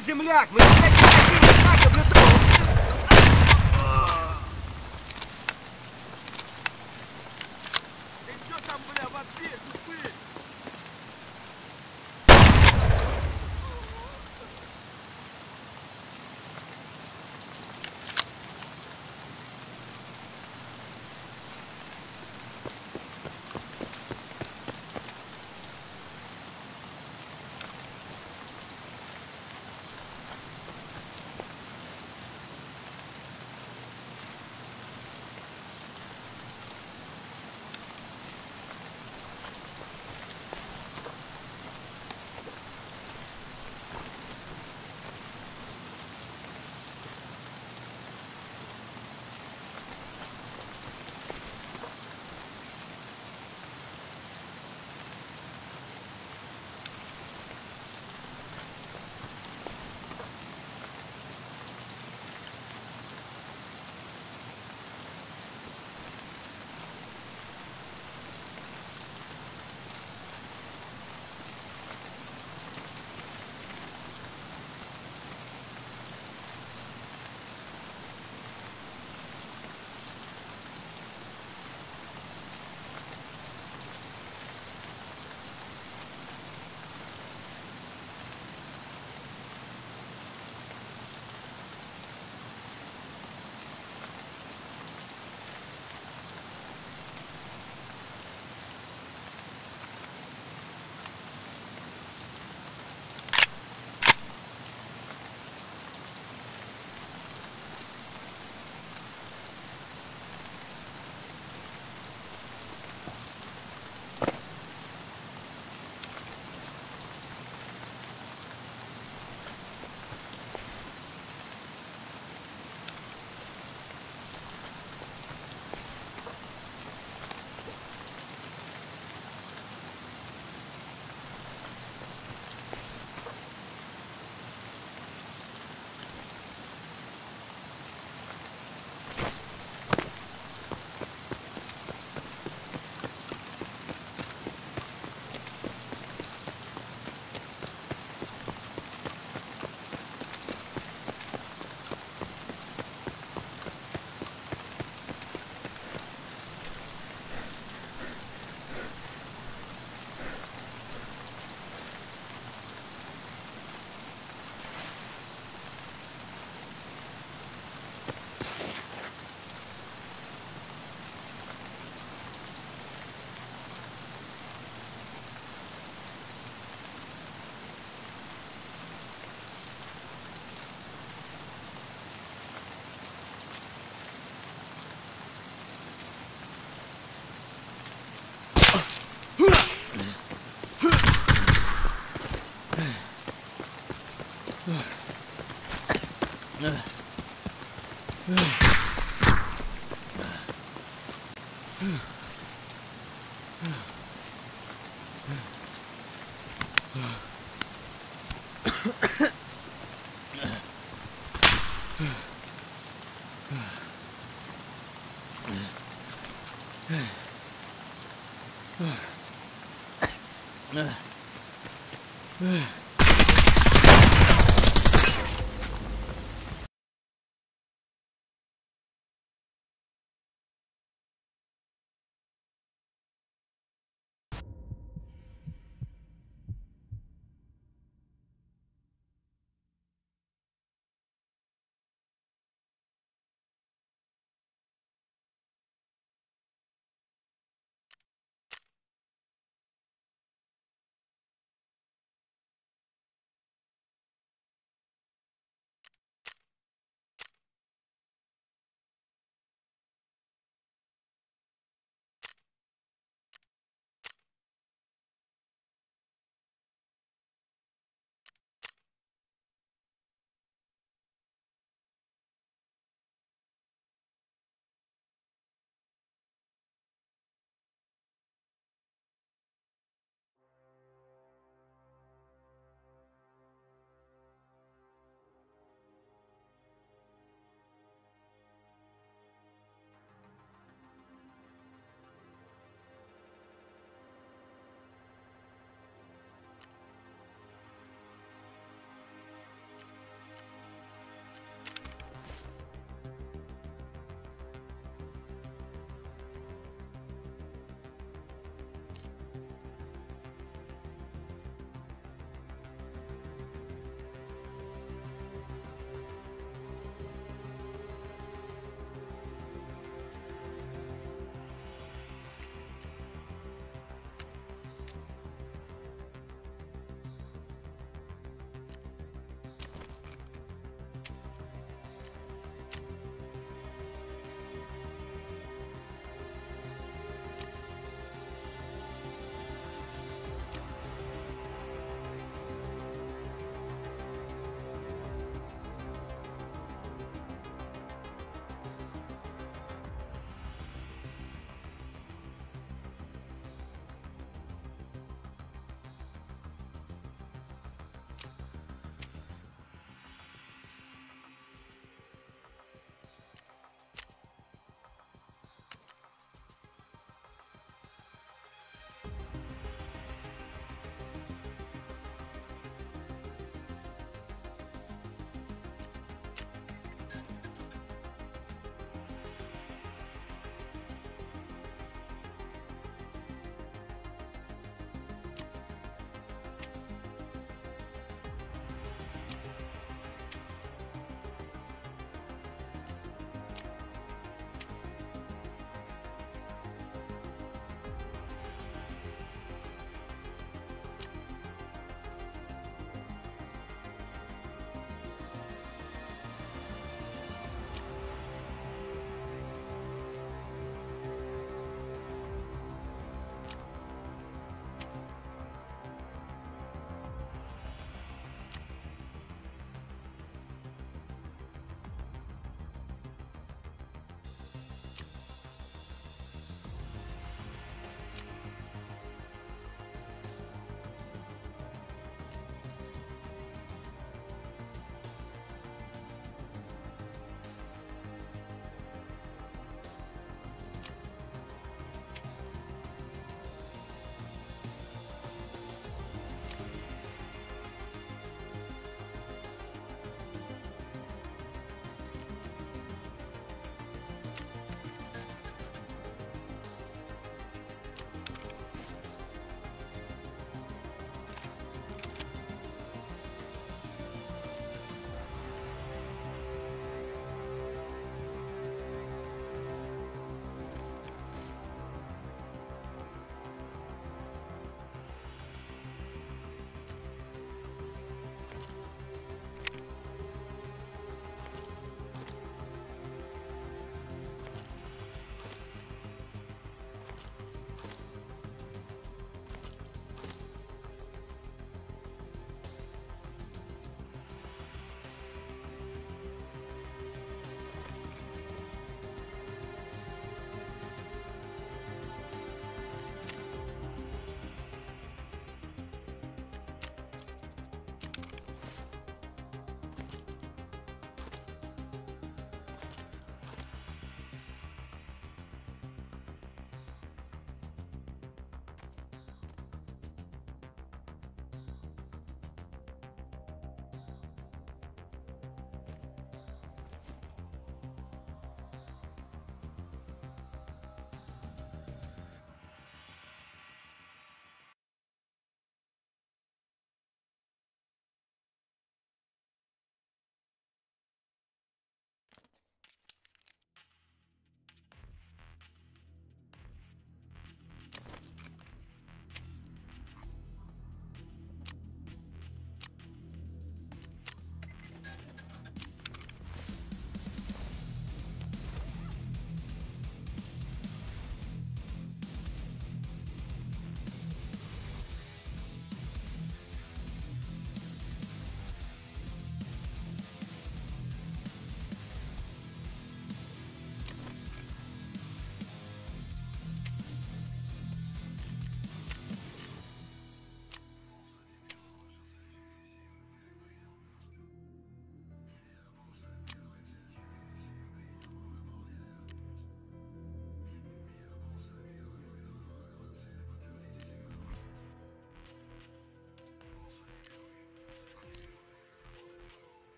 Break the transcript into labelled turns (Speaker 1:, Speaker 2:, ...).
Speaker 1: земляк! Мы
Speaker 2: тебя Ugh.